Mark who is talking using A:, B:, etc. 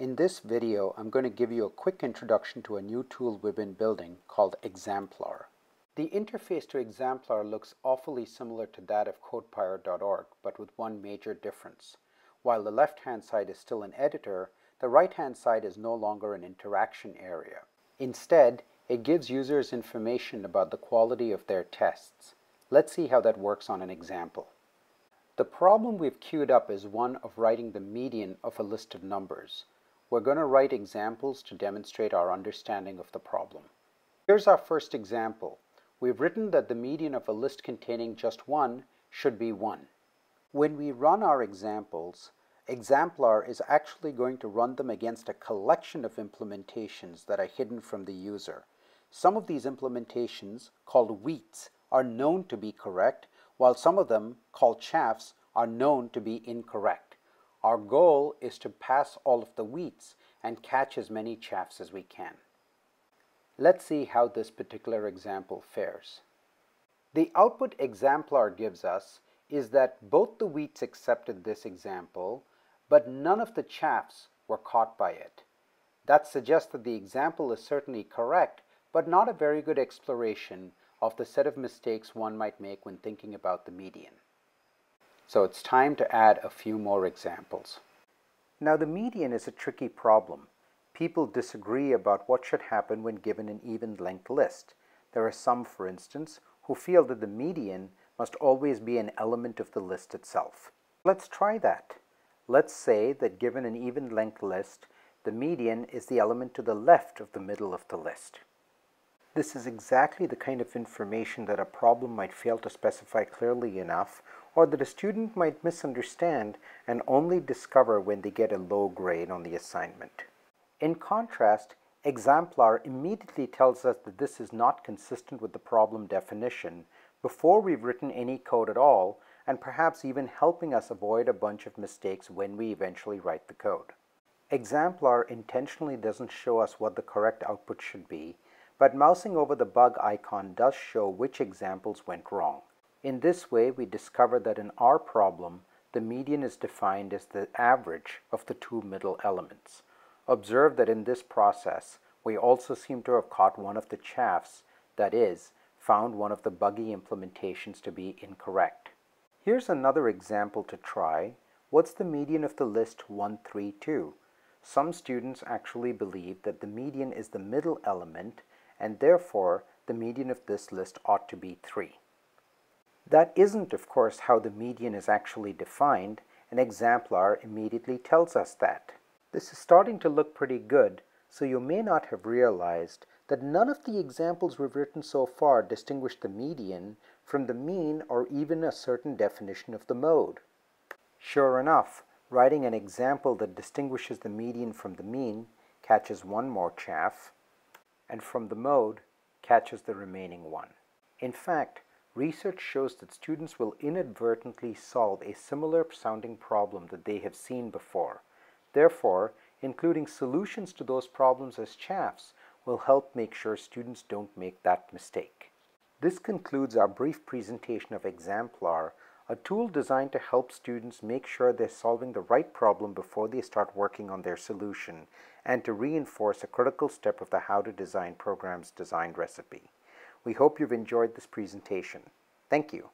A: In this video, I'm going to give you a quick introduction to a new tool we've been building called Examplar. The interface to Examplar looks awfully similar to that of code.pyret.org, but with one major difference. While the left-hand side is still an editor, the right-hand side is no longer an interaction area. Instead, it gives users information about the quality of their tests. Let's see how that works on an example. The problem we've queued up is one of writing the median of a list of numbers. We're going to write examples to demonstrate our understanding of the problem. Here's our first example. We've written that the median of a list containing just one should be 1. When we run our examples, Examplar is actually going to run them against a collection of implementations that are hidden from the user. Some of these implementations, called wheats, are known to be correct, while some of them, called chaffs, are known to be incorrect. Our goal is to pass all of the wheats and catch as many chaffs as we can. Let's see how this particular example fares. The output Examplar gives us is that both the wheats accepted this example, but none of the chaffs were caught by it. That suggests that the example is certainly correct, but not a very good exploration of the set of mistakes one might make when thinking about the median. So it's time to add a few more examples. Now the median is a tricky problem. People disagree about what should happen when given an even length list. There are some, for instance, who feel that the median must always be an element of the list itself. Let's try that. Let's say that given an even length list, the median is the element to the left of the middle of the list. This is exactly the kind of information that a problem might fail to specify clearly enough or that a student might misunderstand and only discover when they get a low grade on the assignment. In contrast, Examplar immediately tells us that this is not consistent with the problem definition before we've written any code at all and perhaps even helping us avoid a bunch of mistakes when we eventually write the code. Examplar intentionally doesn't show us what the correct output should be, but mousing over the bug icon does show which examples went wrong. In this way, we discover that in our problem, the median is defined as the average of the two middle elements. Observe that in this process, we also seem to have caught one of the chaffs, that is, found one of the buggy implementations to be incorrect. Here's another example to try. What's the median of the list 132? Some students actually believe that the median is the middle element and therefore the median of this list ought to be 3. That isn't, of course, how the median is actually defined, and Examplar immediately tells us that. This is starting to look pretty good, so you may not have realized that none of the examples we've written so far distinguish the median from the mean or even a certain definition of the mode. Sure enough, writing an example that distinguishes the median from the mean catches one more chaff, and from the mode catches the remaining one. In fact, Research shows that students will inadvertently solve a similar sounding problem that they have seen before. Therefore, including solutions to those problems as chaffs will help make sure students don't make that mistake. This concludes our brief presentation of Examplar, a tool designed to help students make sure they're solving the right problem before they start working on their solution and to reinforce a critical step of the How to Design Programs design recipe. We hope you've enjoyed this presentation. Thank you.